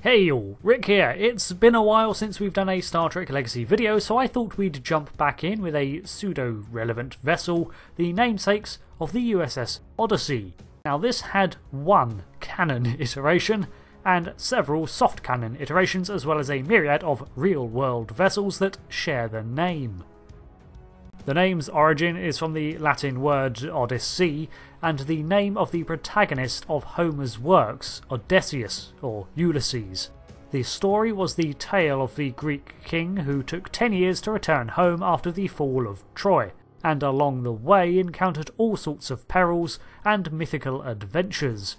Hey y'all, Rick here. It's been a while since we've done a Star Trek Legacy video, so I thought we'd jump back in with a pseudo-relevant vessel, the namesakes of the USS Odyssey. Now this had one canon iteration, and several soft canon iterations, as well as a myriad of real-world vessels that share the name. The name's origin is from the Latin word Odyssey, and the name of the protagonist of Homer's works, Odysseus or Ulysses. The story was the tale of the Greek king who took 10 years to return home after the fall of Troy, and along the way encountered all sorts of perils and mythical adventures.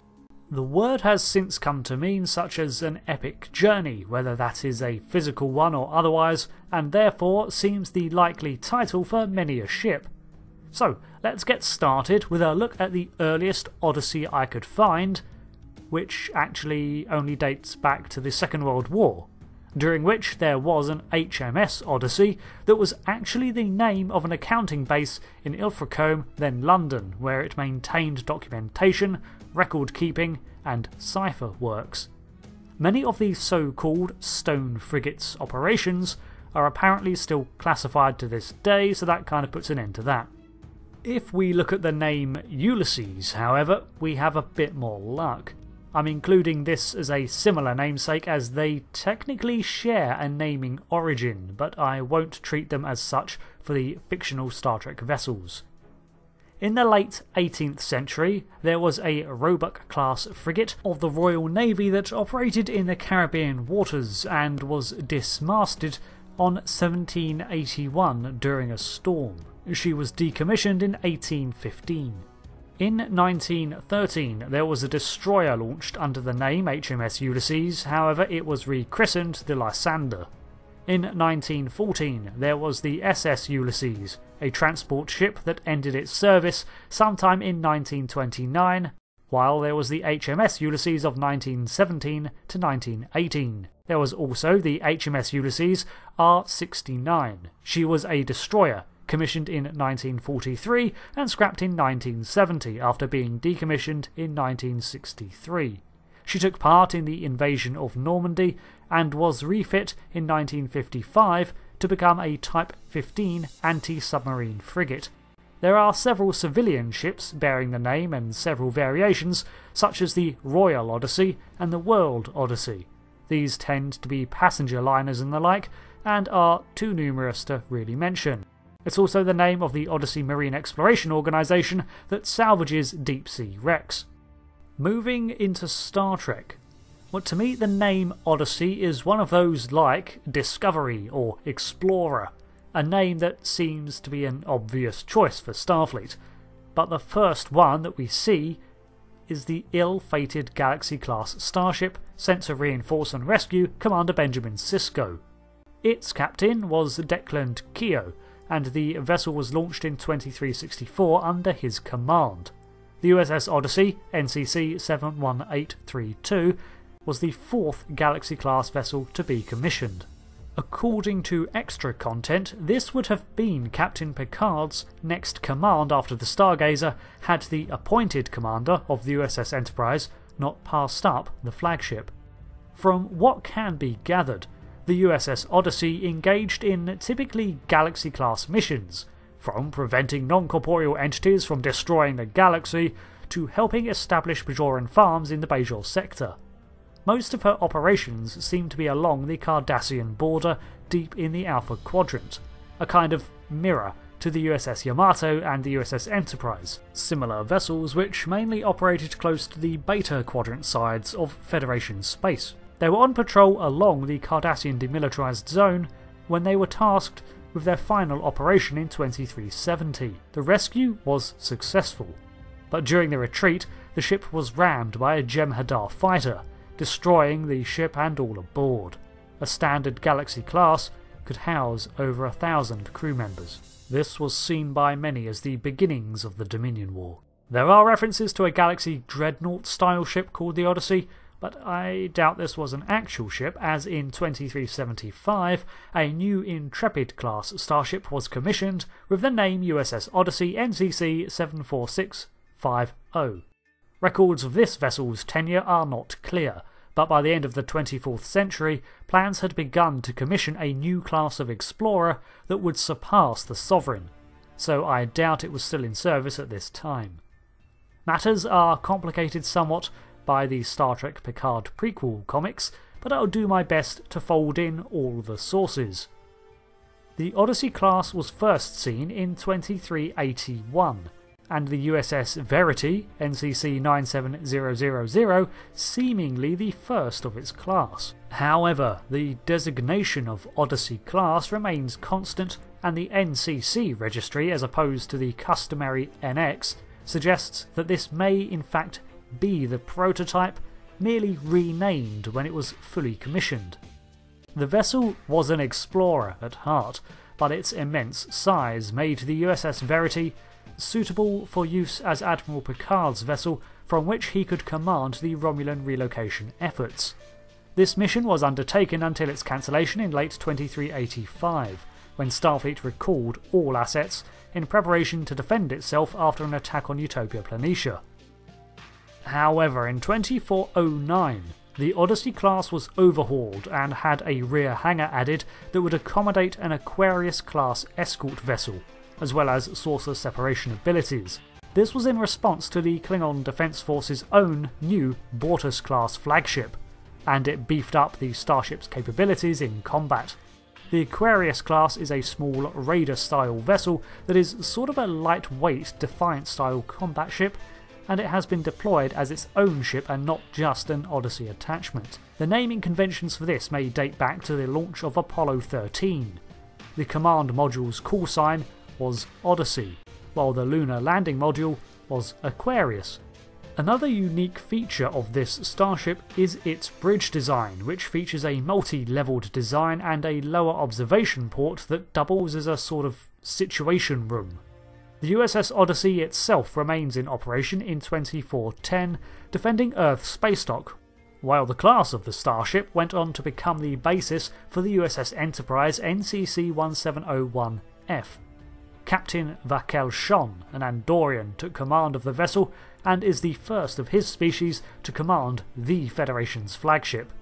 The word has since come to mean such as an epic journey, whether that is a physical one or otherwise, and therefore seems the likely title for many a ship. So, let's get started with a look at the earliest Odyssey I could find, which actually only dates back to the Second World War, during which there was an HMS Odyssey that was actually the name of an accounting base in Ilfracombe, then London, where it maintained documentation record keeping, and cipher works. Many of these so called stone frigates operations are apparently still classified to this day, so that kind of puts an end to that. If we look at the name Ulysses, however, we have a bit more luck. I'm including this as a similar namesake as they technically share a naming origin, but I won't treat them as such for the fictional Star Trek vessels. In the late 18th century, there was a Roebuck class frigate of the Royal Navy that operated in the Caribbean waters and was dismasted on 1781 during a storm. She was decommissioned in 1815. In 1913, there was a destroyer launched under the name HMS Ulysses, however, it was rechristened the Lysander. In 1914, there was the SS Ulysses, a transport ship that ended its service sometime in 1929, while there was the HMS Ulysses of 1917 to 1918. There was also the HMS Ulysses R69. She was a destroyer, commissioned in 1943 and scrapped in 1970 after being decommissioned in 1963. She took part in the invasion of Normandy and was refit in 1955 to become a Type 15 anti submarine frigate. There are several civilian ships bearing the name and several variations, such as the Royal Odyssey and the World Odyssey. These tend to be passenger liners and the like, and are too numerous to really mention. It's also the name of the Odyssey Marine Exploration Organisation that salvages deep sea wrecks. Moving into Star Trek. Well, to me, the name Odyssey is one of those like Discovery or Explorer, a name that seems to be an obvious choice for Starfleet. But the first one that we see is the ill fated Galaxy class starship sent to reinforce and rescue Commander Benjamin Sisko. Its captain was Declan Keogh, and the vessel was launched in 2364 under his command. The USS Odyssey, NCC 71832, was the fourth Galaxy class vessel to be commissioned. According to extra content, this would have been Captain Picard's next command after the Stargazer had the appointed commander of the USS Enterprise not passed up the flagship. From what can be gathered, the USS Odyssey engaged in typically Galaxy class missions, from preventing non corporeal entities from destroying the galaxy to helping establish Bajoran farms in the Bajor sector. Most of her operations seem to be along the Cardassian border deep in the Alpha Quadrant, a kind of mirror to the USS Yamato and the USS Enterprise, similar vessels which mainly operated close to the Beta Quadrant sides of Federation space. They were on patrol along the Cardassian demilitarized zone when they were tasked with their final operation in 2370. The rescue was successful, but during the retreat, the ship was rammed by a Jem'Hadar fighter, destroying the ship and all aboard. A standard Galaxy class could house over a thousand crew members. This was seen by many as the beginnings of the Dominion War. There are references to a Galaxy Dreadnought style ship called the Odyssey, but I doubt this was an actual ship, as in 2375 a new Intrepid class starship was commissioned with the name USS Odyssey NCC 74650. Records of this vessel's tenure are not clear, but by the end of the 24th century, plans had begun to commission a new class of explorer that would surpass the Sovereign, so I doubt it was still in service at this time. Matters are complicated somewhat by the Star Trek Picard prequel comics, but I'll do my best to fold in all the sources. The Odyssey class was first seen in 2381, and the USS Verity, NCC 97000, seemingly the first of its class. However, the designation of Odyssey class remains constant, and the NCC registry, as opposed to the customary NX, suggests that this may in fact be the prototype, merely renamed when it was fully commissioned. The vessel was an explorer at heart, but its immense size made the USS Verity suitable for use as Admiral Picard's vessel from which he could command the Romulan relocation efforts. This mission was undertaken until its cancellation in late 2385, when Starfleet recalled all assets in preparation to defend itself after an attack on Utopia Planitia. However, in 2409, the Odyssey class was overhauled and had a rear hangar added that would accommodate an Aquarius class escort vessel, as well as saucer separation abilities. This was in response to the Klingon Defense Force's own new Bortasqu' class flagship, and it beefed up the starship's capabilities in combat. The Aquarius class is a small raider style vessel that is sort of a lightweight Defiant style combat ship, and it has been deployed as its own ship and not just an Odyssey attachment. The naming conventions for this may date back to the launch of Apollo 13. The command module's call sign was Odyssey, while the lunar landing module was Aquarius. Another unique feature of this starship is its bridge design, which features a multi leveled design and a lower observation port that doubles as a sort of situation room. The USS Odyssey itself remains in operation in 2410, defending Earth's space dock, while the class of the starship went on to become the basis for the USS Enterprise NCC 1701F. Captain Vakel Shon, an Andorian, took command of the vessel and is the first of his species to command the Federation's flagship.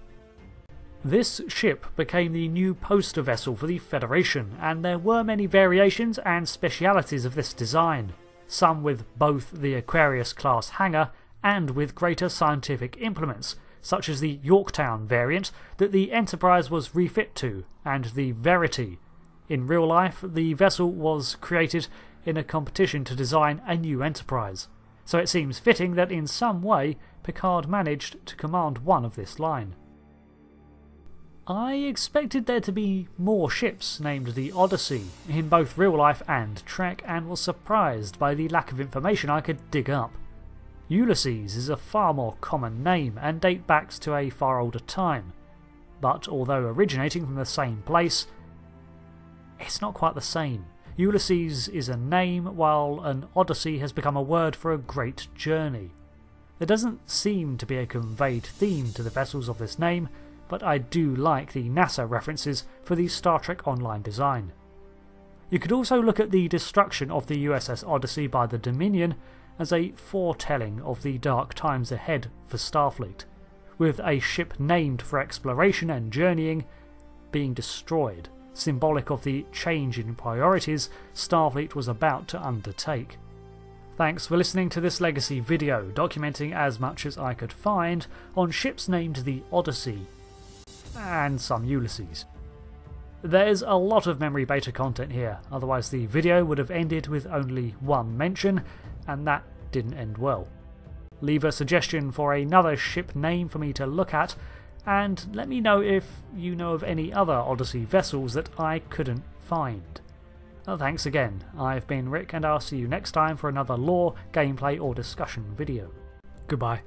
This ship became the new poster vessel for the Federation, and there were many variations and specialities of this design, some with both the Aquarius class hangar and with greater scientific implements, such as the Yorktown variant that the Enterprise was refit to, and the Verity, in real life, the vessel was created in a competition to design a new enterprise, so it seems fitting that in some way Picard managed to command one of this line. I expected there to be more ships named the Odyssey in both real life and Trek, and was surprised by the lack of information I could dig up. Ulysses is a far more common name and dates back to a far older time, but although originating from the same place, it's not quite the same. Ulysses is a name, while an odyssey has become a word for a great journey. There doesn't seem to be a conveyed theme to the vessels of this name, but I do like the NASA references for the Star Trek Online design. You could also look at the destruction of the USS Odyssey by the Dominion as a foretelling of the dark times ahead for Starfleet, with a ship named for exploration and journeying being destroyed symbolic of the change in priorities Starfleet was about to undertake. Thanks for listening to this legacy video, documenting as much as I could find on ships named the Odyssey and some Ulysses. There's a lot of memory beta content here, otherwise the video would have ended with only one mention, and that didn't end well. Leave a suggestion for another ship name for me to look at, and let me know if you know of any other Odyssey vessels that I couldn't find. Well, thanks again, I've been Rick and I'll see you next time for another lore, gameplay or discussion video. Goodbye.